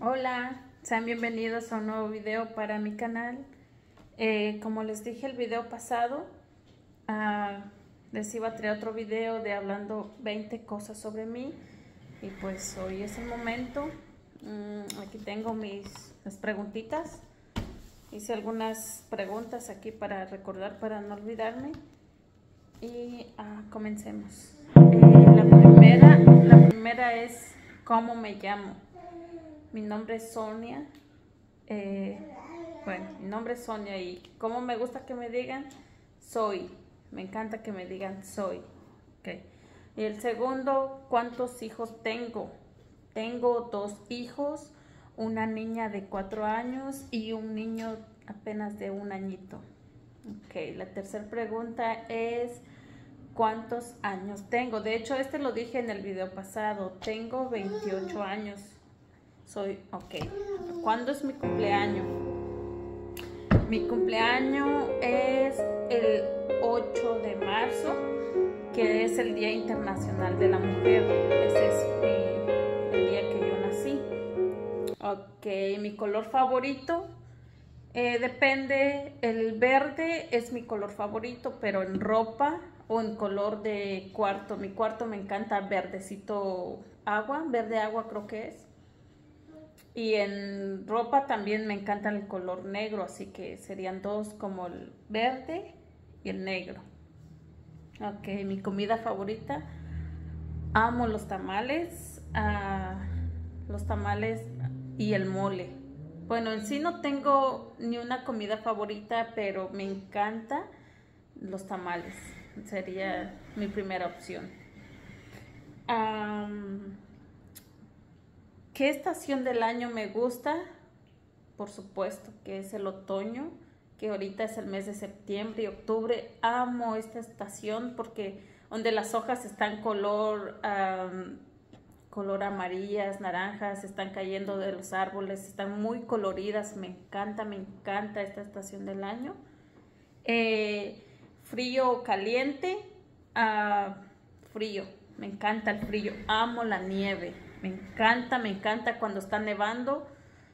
Hola, sean bienvenidos a un nuevo video para mi canal. Eh, como les dije el video pasado, uh, les iba a traer otro video de hablando 20 cosas sobre mí. Y pues hoy es el momento. Mm, aquí tengo mis las preguntitas. Hice algunas preguntas aquí para recordar, para no olvidarme. Y uh, comencemos. Eh, la, primera, la primera es ¿cómo me llamo? Mi nombre es Sonia. Eh, bueno, mi nombre es Sonia y ¿cómo me gusta que me digan? Soy. Me encanta que me digan soy. Okay. Y el segundo, ¿cuántos hijos tengo? Tengo dos hijos, una niña de cuatro años y un niño apenas de un añito. La tercera pregunta es, ¿cuántos años tengo? De hecho, este lo dije en el video pasado, tengo 28 años. Soy, ok. ¿Cuándo es mi cumpleaños? Mi cumpleaños es el 8 de marzo, que es el Día Internacional de la Mujer. Ese es el día que yo nací. Ok, mi color favorito. Eh, depende, el verde es mi color favorito, pero en ropa o en color de cuarto. Mi cuarto me encanta verdecito agua, verde agua creo que es. Y en ropa también me encanta el color negro, así que serían dos como el verde y el negro. Ok, mi comida favorita. Amo los tamales, uh, los tamales y el mole. Bueno, en sí no tengo ni una comida favorita, pero me encanta los tamales. Sería mi primera opción. Um, ¿Qué estación del año me gusta? Por supuesto que es el otoño, que ahorita es el mes de septiembre y octubre. Amo esta estación porque donde las hojas están color, color amarillas, naranjas, están cayendo de los árboles, están muy coloridas. Me encanta, me encanta esta estación del año. Eh, frío o caliente, uh, frío. Me encanta el frío. Amo la nieve me encanta, me encanta cuando está nevando.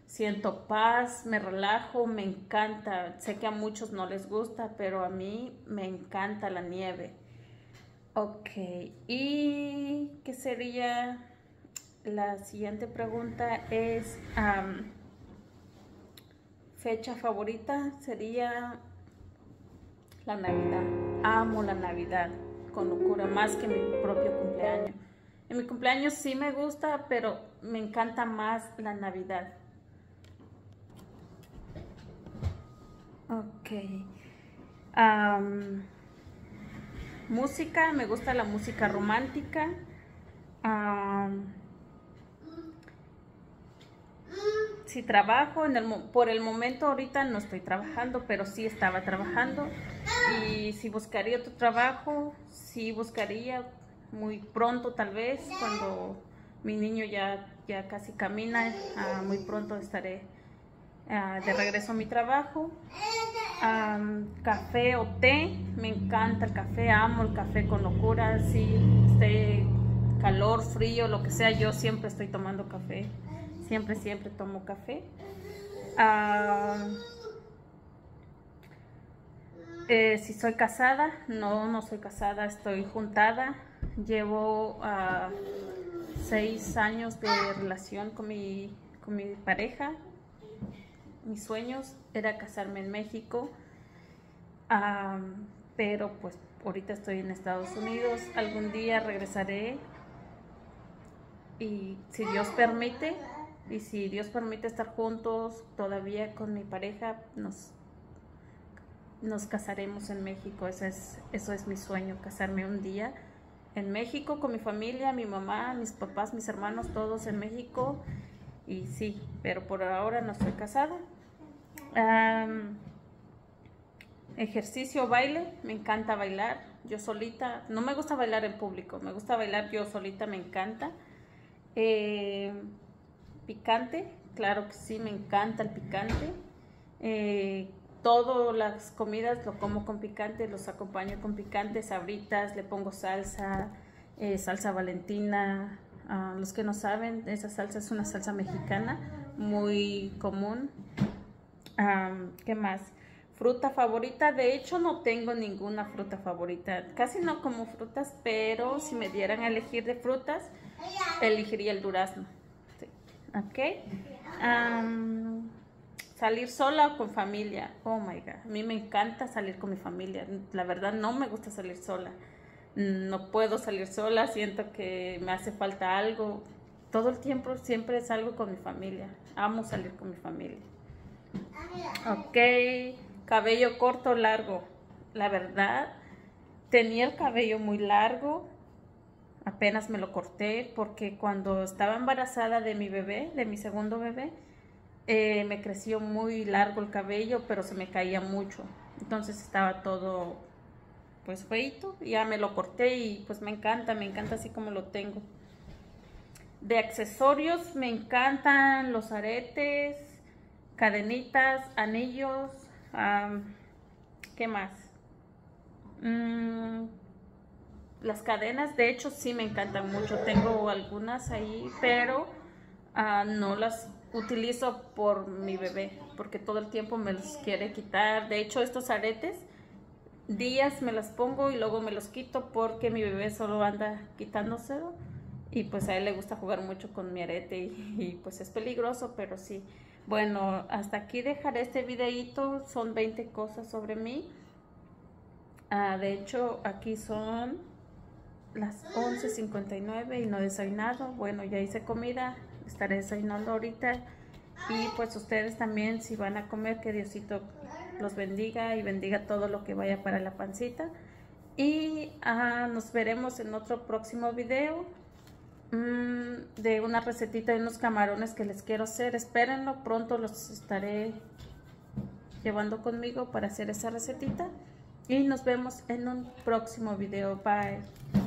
Siento paz, me relajo, me encanta. Sé que a muchos no les gusta, pero a mí me encanta la nieve. Ok, ¿y qué sería? La siguiente pregunta es, fecha favorita sería la Navidad. Amo la Navidad con locura, más que mi propio cumpleaños. En mi cumpleaños sí me gusta, pero me encanta más la Navidad. Ok. música, me gusta la música romántica. si trabajo, en el, por el momento ahorita no estoy trabajando, pero sí estaba trabajando. Y si buscaría otro trabajo, sí buscaría muy pronto tal vez, cuando mi niño ya, ya casi camina, ah, muy pronto estaré ah, de regreso a mi trabajo. café o té, me encanta el café, amo el café con locura, si esté calor, frío, lo que sea, yo siempre estoy tomando café, siempre, siempre tomo café. Eh, si soy casada, no, no soy casada, estoy juntada. Llevo uh, seis años de relación con mi, con mi pareja. Mis sueños era casarme en México, pero pues ahorita estoy en Estados Unidos. Algún día regresaré y si Dios permite, y si Dios permite estar juntos todavía con mi pareja, nos, nos casaremos en México. Eso es, eso es mi sueño, casarme un día en México con mi familia, mi mamá, mis papás, mis hermanos, todos en México. Y sí, pero por ahora no estoy casada. ejercicio, baile, me encanta bailar. Yo solita, no me gusta bailar en público, me gusta bailar yo solita, me encanta. Eh, picante, claro que sí, me encanta el picante. Eh, todas las comidas lo como con picante, los acompaño con picante, sabritas, le pongo salsa, eh, salsa valentina, los que no saben, esa salsa es una salsa mexicana muy común. ¿Qué más? Fruta favorita, de hecho no tengo ninguna fruta favorita. Casi no como frutas, pero si me dieran a elegir de frutas, elegiría el durazno. ¿Ok? Salir sola o con familia. Oh my God. A mí me encanta salir con mi familia. La verdad no me gusta salir sola. No puedo salir sola, siento que me hace falta algo. Todo el tiempo siempre salgo con mi familia. Amo salir con mi familia. Ok, cabello corto o largo. La verdad, tenía el cabello muy largo. Apenas me lo corté porque cuando estaba embarazada de mi bebé, de mi segundo bebé, eh, me creció muy largo el cabello, pero se me caía mucho. Entonces estaba todo pues feito. Ya me lo corté y pues me encanta, me encanta así como lo tengo. De accesorios me encantan los aretes, cadenitas, anillos, ¿qué más? Mm, las cadenas, de hecho, sí me encantan mucho. Tengo algunas ahí, pero ah, no las utilizo por mi bebé, porque todo el tiempo me los quiere quitar. De hecho, estos aretes, días me las pongo y luego me los quito porque mi bebé solo anda quitándose y pues a él le gusta jugar mucho con mi arete y, pues es peligroso, pero sí. Bueno, hasta aquí dejaré este videito, son 20 cosas sobre mí. Ah, de hecho, aquí son las 11.59 y no he desayunado. Bueno, ya hice comida, estaré desayunando ahorita. Y pues ustedes también, si van a comer, que Diosito los bendiga y bendiga todo lo que vaya para la pancita. Y ah, nos veremos en otro próximo video mm, de una recetita de unos camarones que les quiero hacer. Espérenlo, pronto los estaré llevando conmigo para hacer esa recetita. Y nos vemos en un próximo video. Bye.